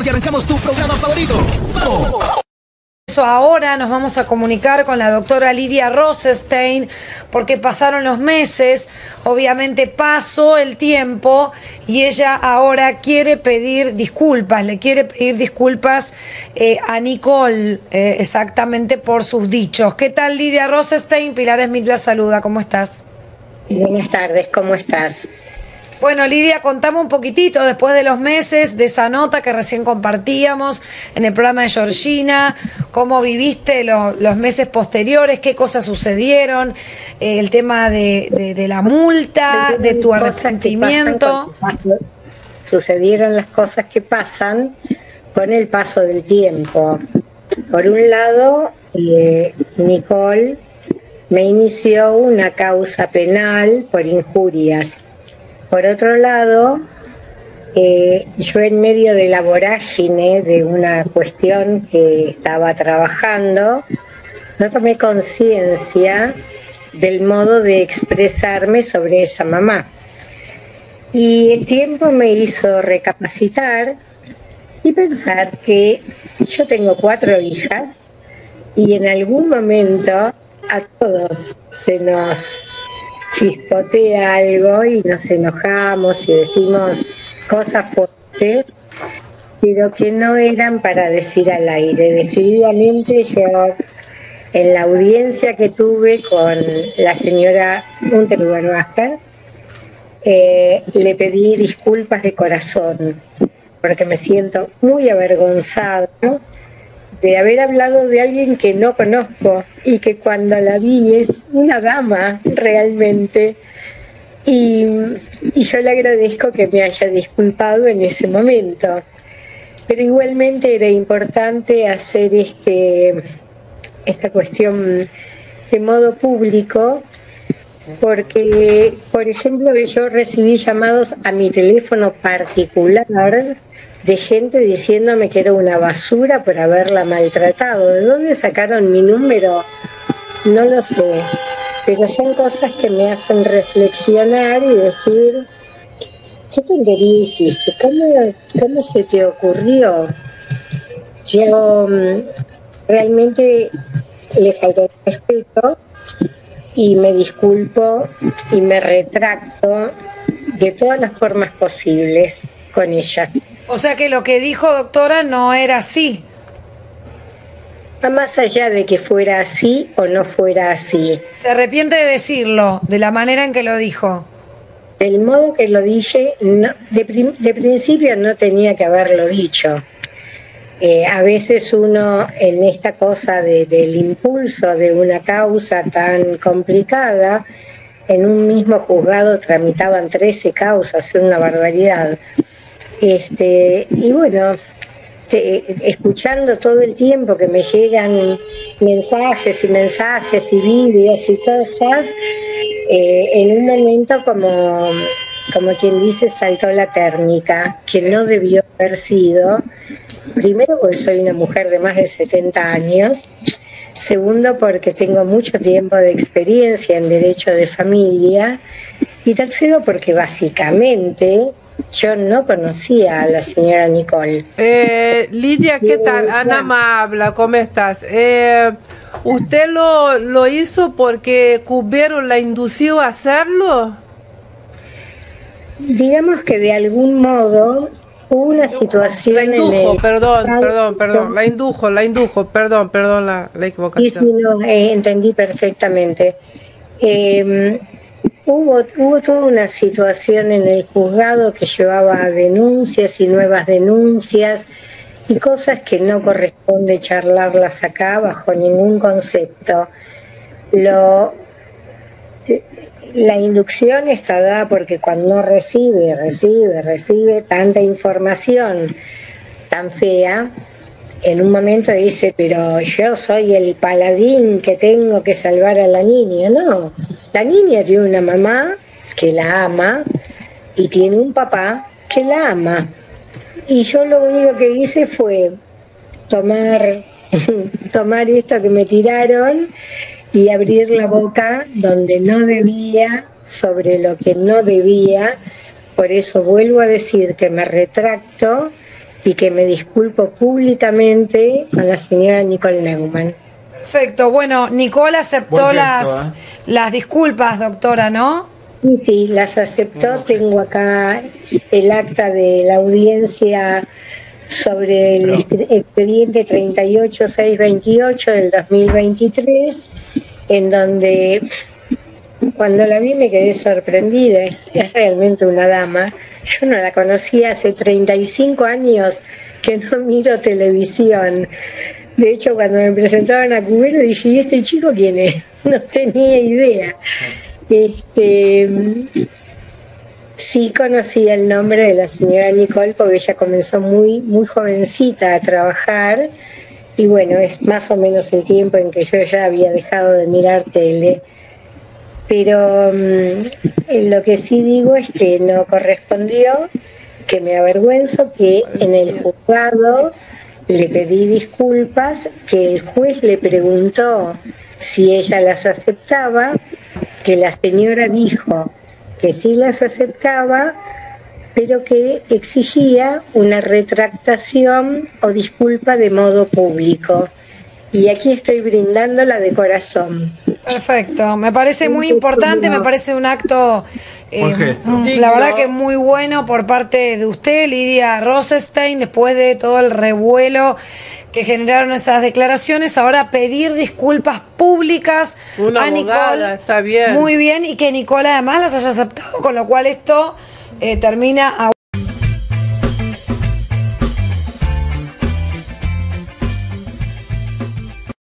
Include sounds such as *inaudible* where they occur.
porque arrancamos tu programa favorito. ¡Vamos! Ahora nos vamos a comunicar con la doctora Lidia Rosenstein porque pasaron los meses, obviamente pasó el tiempo y ella ahora quiere pedir disculpas, le quiere pedir disculpas eh, a Nicole eh, exactamente por sus dichos. ¿Qué tal Lidia Rosenstein? Pilar Smith la saluda, ¿cómo estás? Buenas tardes, ¿cómo estás? Bueno, Lidia, contame un poquitito después de los meses de esa nota que recién compartíamos en el programa de Georgina, cómo viviste los meses posteriores, qué cosas sucedieron, eh, el tema de, la multa, de tu arrepentimiento. sucedieron las cosas que pasan con el paso del tiempo. Por un lado, eh, Nicole me inició una causa penal por injurias por otro lado, eh, yo en medio de la vorágine de una cuestión que estaba trabajando, no tomé conciencia del modo de expresarme sobre esa mamá. Y el tiempo me hizo recapacitar y pensar que yo tengo cuatro hijas y en algún momento a todos se nos chispotea algo y nos enojamos y decimos cosas fuertes, pero que no eran para decir al aire. Decididamente yo, en la audiencia que tuve con la señora Unterberbacher, eh, le pedí disculpas de corazón, porque me siento muy avergonzado de haber hablado de alguien que no conozco y que cuando la vi es una dama realmente. Y, yo le agradezco que me haya disculpado en ese momento. Pero igualmente era importante hacer este, esta cuestión de modo público porque, por ejemplo, yo recibí llamados a mi teléfono particular de gente diciéndome que era una basura por haberla maltratado. ¿De dónde sacaron mi número? No lo sé, pero son cosas que me hacen reflexionar y decir, ¿qué tontería hiciste? ¿Cómo, cómo se te ocurrió? Yo mm, realmente le falté respeto y me disculpo y me retracto de todas las formas posibles con ella. O sea que lo que dijo doctora no era así. Más allá de que fuera así o no fuera así. Se arrepiente de decirlo, de la manera en que lo dijo. Del modo que lo dije, de, principio no tenía que haberlo dicho. Eh, a veces uno en esta cosa del impulso de una causa tan complicada, en un mismo juzgado tramitaban 13 causas, es una barbaridad. Este, y bueno, escuchando todo el tiempo que me llegan mensajes y mensajes y vídeos y cosas, eh, en un momento como, como quien dice saltó la térmica, que no debió haber sido, primero porque soy una mujer de más de 70 años, segundo porque tengo mucho tiempo de experiencia en derecho de familia, y tercero porque básicamente yo no conocía a la señora Nicole. Eh, Lidia, ¿qué tal? Ana Mabla, ¿cómo estás? Eh, ¿Usted lo, lo hizo porque Cubero la indució a hacerlo? Digamos que de algún modo hubo una situación. La indujo, perdón, perdón, perdón, la indujo, la indujo, perdón, perdón la, la equivocación. Y si no, eh, entendí perfectamente. Eh, Hubo, toda una situación en el juzgado que llevaba a denuncias y nuevas denuncias y cosas que no corresponde charlarlas acá bajo ningún concepto. Lo, la inducción está dada porque cuando recibe, recibe, recibe tanta información tan fea, en un momento dice, pero yo soy el paladín que tengo que salvar a la niña. No, la niña tiene una mamá que la ama y tiene un papá que la ama. Y yo lo único que hice fue tomar, *laughs* tomar esto que me tiraron y abrir la boca donde no debía, sobre lo que no debía. Por eso vuelvo a decir que me retracto y que me disculpo públicamente con la señora Nicole Neumann. Perfecto. Bueno, Nicole aceptó las, ¿eh? las disculpas, doctora, ¿no? Y sí, las aceptó. Tengo acá el acta de la audiencia sobre el expe- expediente 38628 del 2023, en donde cuando la vi me quedé sorprendida. Es, es realmente una dama. Yo no la conocía hace 35 años que no *laughs* miro televisión. De hecho, cuando me presentaban a Cubero dije, ¿y este chico quién es? *laughs* No tenía idea. Este, sí conocí el nombre de la señora Nicole porque ella comenzó muy, muy jovencita a trabajar y bueno, es más o menos el tiempo en que yo ya había dejado de mirar tele. Pero mm, eh, lo que sí digo es que no correspondió, que me avergüenzo que en el juzgado le pedí disculpas, que el juez le preguntó si ella las aceptaba, que la señora dijo que sí las aceptaba, pero que exigía una retractación o disculpa de modo público. Y aquí estoy brindándola de corazón. Perfecto. Me parece muy importante, me parece un acto, eh, mm, la verdad que muy bueno por parte de usted, Lidia Rosenstein, después de todo el revuelo que generaron esas declaraciones, ahora pedir disculpas públicas Una a abogada, Nicole. está bien. Muy bien, y que Nicole además las haya aceptado, con lo cual esto eh, termina a